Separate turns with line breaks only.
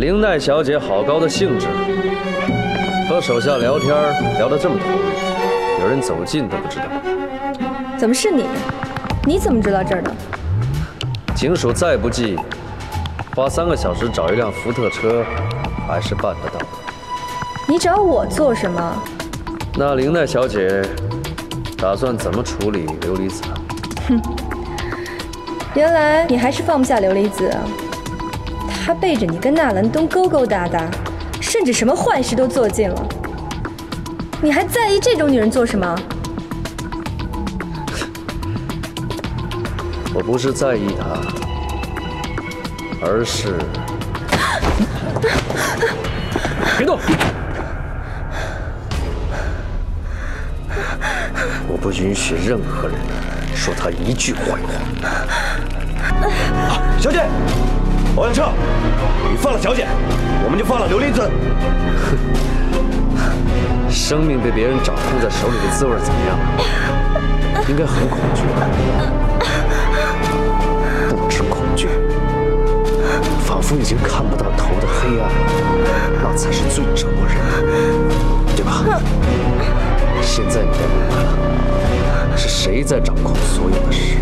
林奈小姐好高的兴致，和手下聊天聊得这么投入，有人走近都不知道。
怎么是你？你怎么知道这儿的？
警署再不济，花三个小时找一辆福特车，还是办得到的。
你找我做什么？
那林奈小姐打算怎么处理琉璃子？哼，
原来你还是放不下琉璃子。他背着你跟纳兰东勾勾搭搭，甚至什么坏事都做尽了。你还在意这种女人做什么？
我不是在意她，而是 别动！我不允许任何人说她一句坏话。
小姐。王阳彻，你放了小姐，我们就放了琉璃子。
生命被别人掌控在手里的滋味怎么样？应该很恐惧吧？不止恐惧，仿佛已经看不到头的黑暗，那才是最折磨人的，对吧？现在你该明白了，是谁在掌控所有的事。